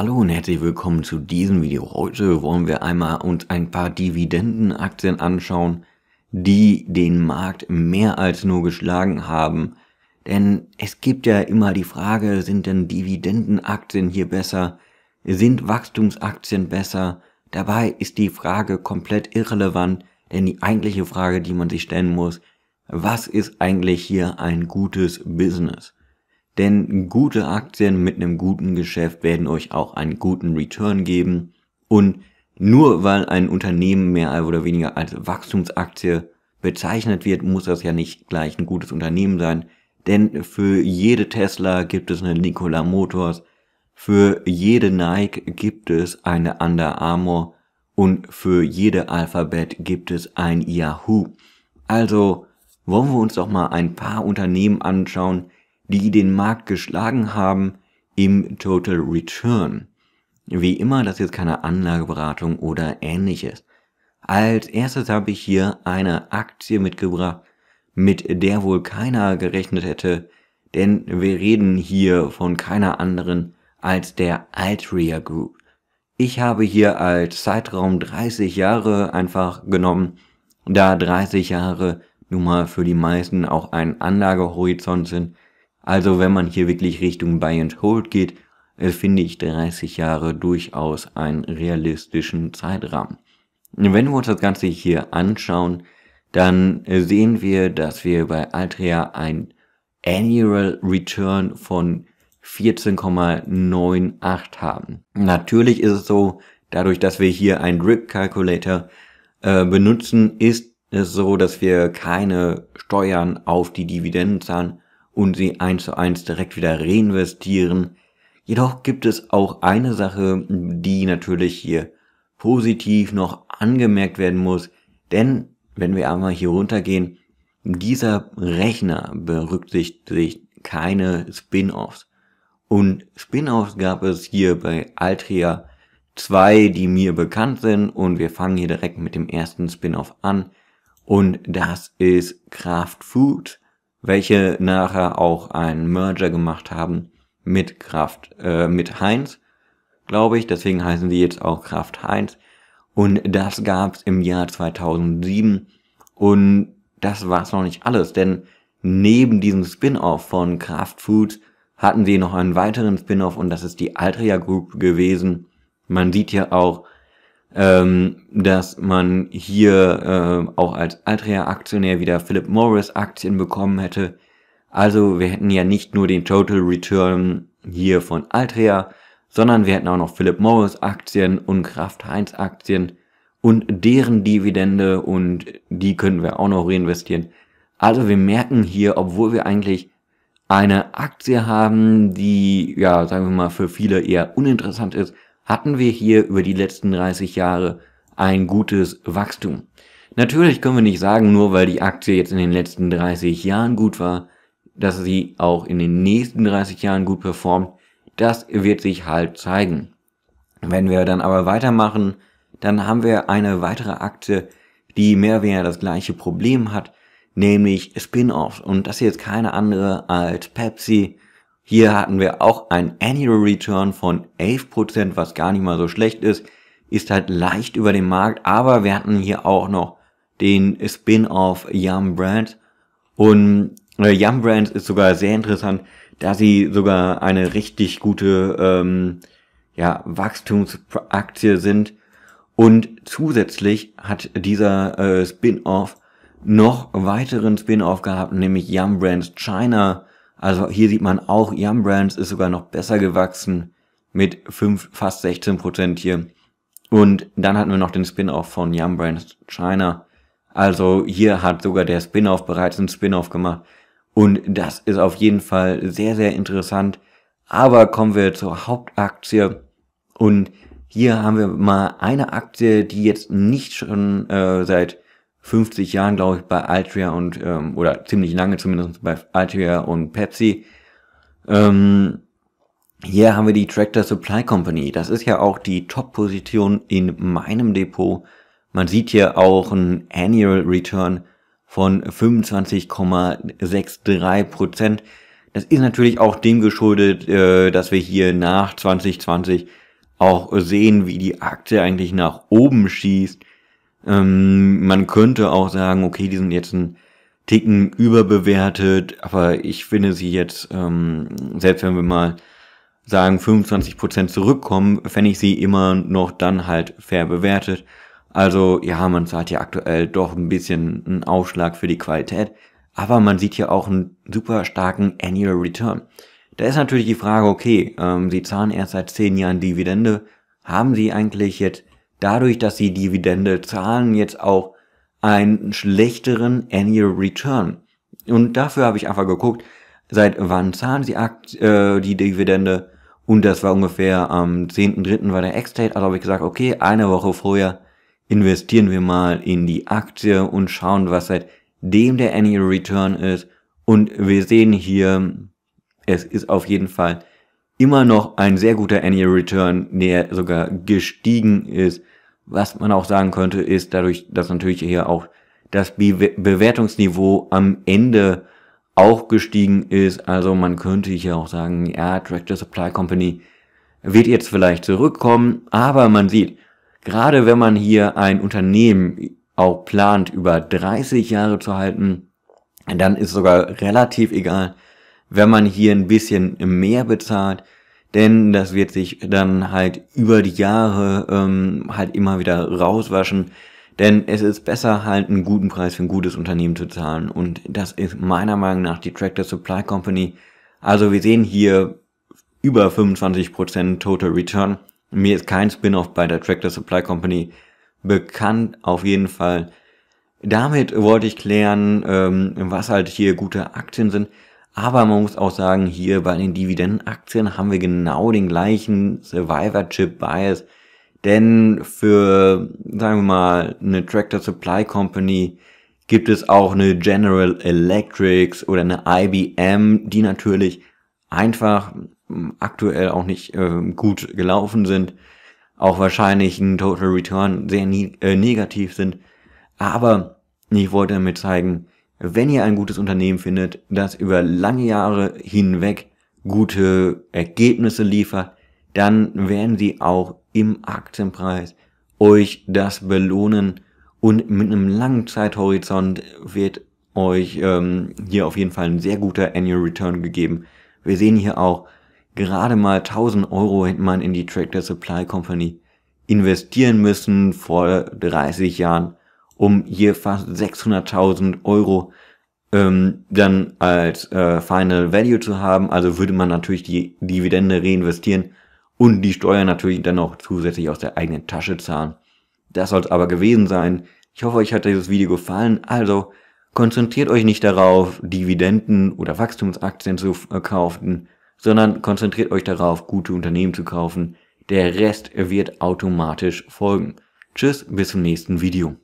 Hallo und herzlich willkommen zu diesem Video. Heute wollen wir einmal uns ein paar Dividendenaktien anschauen, die den Markt mehr als nur geschlagen haben. Denn es gibt ja immer die Frage, sind denn Dividendenaktien hier besser? Sind Wachstumsaktien besser? Dabei ist die Frage komplett irrelevant, denn die eigentliche Frage, die man sich stellen muss, was ist eigentlich hier ein gutes Business? Denn gute Aktien mit einem guten Geschäft werden euch auch einen guten Return geben. Und nur weil ein Unternehmen mehr oder weniger als Wachstumsaktie bezeichnet wird, muss das ja nicht gleich ein gutes Unternehmen sein. Denn für jede Tesla gibt es eine Nikola Motors, für jede Nike gibt es eine Under Armour und für jede Alphabet gibt es ein Yahoo. Also wollen wir uns doch mal ein paar Unternehmen anschauen, die den Markt geschlagen haben im Total Return. Wie immer, das ist jetzt keine Anlageberatung oder ähnliches. Als erstes habe ich hier eine Aktie mitgebracht, mit der wohl keiner gerechnet hätte, denn wir reden hier von keiner anderen als der Altria Group. Ich habe hier als Zeitraum 30 Jahre einfach genommen, da 30 Jahre nun mal für die meisten auch ein Anlagehorizont sind, also wenn man hier wirklich Richtung Buy and Hold geht, finde ich 30 Jahre durchaus einen realistischen Zeitrahmen. Wenn wir uns das Ganze hier anschauen, dann sehen wir, dass wir bei Altria ein Annual Return von 14,98 haben. Natürlich ist es so, dadurch, dass wir hier einen Drip Calculator äh, benutzen, ist es so, dass wir keine Steuern auf die Dividenden zahlen und sie eins zu eins direkt wieder reinvestieren. Jedoch gibt es auch eine Sache, die natürlich hier positiv noch angemerkt werden muss, denn wenn wir einmal hier runtergehen, dieser Rechner berücksichtigt keine Spin-offs. Und Spin-offs gab es hier bei Altria zwei, die mir bekannt sind und wir fangen hier direkt mit dem ersten Spin-off an und das ist Kraft Food welche nachher auch einen Merger gemacht haben mit Kraft, äh, mit Heinz, glaube ich. Deswegen heißen sie jetzt auch Kraft Heinz. Und das gab's im Jahr 2007. Und das war's noch nicht alles, denn neben diesem Spin-off von Kraft Foods hatten sie noch einen weiteren Spin-off und das ist die Altria Group gewesen. Man sieht ja auch, ähm, dass man hier äh, auch als Altria-Aktionär wieder Philip Morris Aktien bekommen hätte. Also wir hätten ja nicht nur den Total Return hier von Altria, sondern wir hätten auch noch Philip Morris Aktien und Kraft Heinz Aktien und deren Dividende und die können wir auch noch reinvestieren. Also wir merken hier, obwohl wir eigentlich eine Aktie haben, die, ja, sagen wir mal, für viele eher uninteressant ist, hatten wir hier über die letzten 30 Jahre ein gutes Wachstum. Natürlich können wir nicht sagen, nur weil die Aktie jetzt in den letzten 30 Jahren gut war, dass sie auch in den nächsten 30 Jahren gut performt. Das wird sich halt zeigen. Wenn wir dann aber weitermachen, dann haben wir eine weitere Aktie, die mehr oder weniger das gleiche Problem hat, nämlich Spin-offs. Und das ist jetzt keine andere als Pepsi, hier hatten wir auch ein Annual Return von 11%, was gar nicht mal so schlecht ist. Ist halt leicht über dem Markt, aber wir hatten hier auch noch den Spin-off Yum Brands. Und äh, Yum Brands ist sogar sehr interessant, da sie sogar eine richtig gute ähm, ja, Wachstumsaktie sind. Und zusätzlich hat dieser äh, Spin-off noch weiteren Spin-off gehabt, nämlich Yum Brands China also hier sieht man auch, Yum Brands ist sogar noch besser gewachsen mit 5, fast 16 Prozent hier. Und dann hatten wir noch den Spin-off von Yum Brands China. Also hier hat sogar der Spin-off bereits einen Spin-off gemacht. Und das ist auf jeden Fall sehr, sehr interessant. Aber kommen wir zur Hauptaktie. Und hier haben wir mal eine Aktie, die jetzt nicht schon äh, seit 50 Jahren, glaube ich, bei Altria und, ähm, oder ziemlich lange zumindest bei Altria und Pepsi. Ähm, hier haben wir die Tractor Supply Company. Das ist ja auch die Top-Position in meinem Depot. Man sieht hier auch ein Annual Return von 25,63 Prozent. Das ist natürlich auch dem geschuldet, äh, dass wir hier nach 2020 auch sehen, wie die Aktie eigentlich nach oben schießt. Ähm, man könnte auch sagen, okay, die sind jetzt ein Ticken überbewertet, aber ich finde sie jetzt, ähm, selbst wenn wir mal sagen 25% zurückkommen, fände ich sie immer noch dann halt fair bewertet. Also ja, man zahlt ja aktuell doch ein bisschen einen Aufschlag für die Qualität, aber man sieht hier auch einen super starken Annual Return. Da ist natürlich die Frage, okay, ähm, Sie zahlen erst seit 10 Jahren Dividende, haben Sie eigentlich jetzt dadurch, dass Sie Dividende zahlen, jetzt auch einen schlechteren Annual Return? Und dafür habe ich einfach geguckt, seit wann zahlen Sie äh, die Dividende? Und das war ungefähr am 10.3. war der Ex-Date, also habe ich gesagt, okay, eine Woche vorher investieren wir mal in die Aktie und schauen, was seitdem der Annual Return ist. Und wir sehen hier, es ist auf jeden Fall immer noch ein sehr guter Annual Return, der sogar gestiegen ist. Was man auch sagen könnte, ist dadurch, dass natürlich hier auch das Be Bewertungsniveau am Ende auch gestiegen ist. Also man könnte hier auch sagen, ja, Tractor Supply Company wird jetzt vielleicht zurückkommen, aber man sieht, gerade wenn man hier ein Unternehmen auch plant, über 30 Jahre zu halten, dann ist sogar relativ egal, wenn man hier ein bisschen mehr bezahlt, denn das wird sich dann halt über die Jahre ähm, halt immer wieder rauswaschen, denn es ist besser halt einen guten Preis für ein gutes Unternehmen zu zahlen und das ist meiner Meinung nach die Tractor Supply Company. Also wir sehen hier über 25% Total Return. Mir ist kein Spin-off bei der Tractor Supply Company bekannt, auf jeden Fall. Damit wollte ich klären, ähm, was halt hier gute Aktien sind. Aber man muss auch sagen, hier bei den Dividendenaktien haben wir genau den gleichen Survivor-Chip-Bias. Denn für, sagen wir mal, eine Tractor Supply Company gibt es auch eine General Electrics oder eine IBM, die natürlich einfach aktuell auch nicht äh, gut gelaufen sind, auch wahrscheinlich ein Total Return sehr nie, äh, negativ sind. Aber ich wollte damit zeigen, wenn ihr ein gutes Unternehmen findet, das über lange Jahre hinweg gute Ergebnisse liefert, dann werden sie auch im Aktienpreis euch das belohnen und mit einem langen Zeithorizont wird euch ähm, hier auf jeden Fall ein sehr guter Annual Return gegeben. Wir sehen hier auch, gerade mal 1000 Euro hätte man in die Tractor Supply Company investieren müssen vor 30 Jahren um hier fast 600.000 Euro ähm, dann als äh, Final Value zu haben. Also würde man natürlich die Dividende reinvestieren und die Steuer natürlich dann noch zusätzlich aus der eigenen Tasche zahlen. Das soll es aber gewesen sein. Ich hoffe, euch hat dieses Video gefallen. Also konzentriert euch nicht darauf, Dividenden oder Wachstumsaktien zu kaufen, sondern konzentriert euch darauf, gute Unternehmen zu kaufen. Der Rest wird automatisch folgen. Tschüss, bis zum nächsten Video.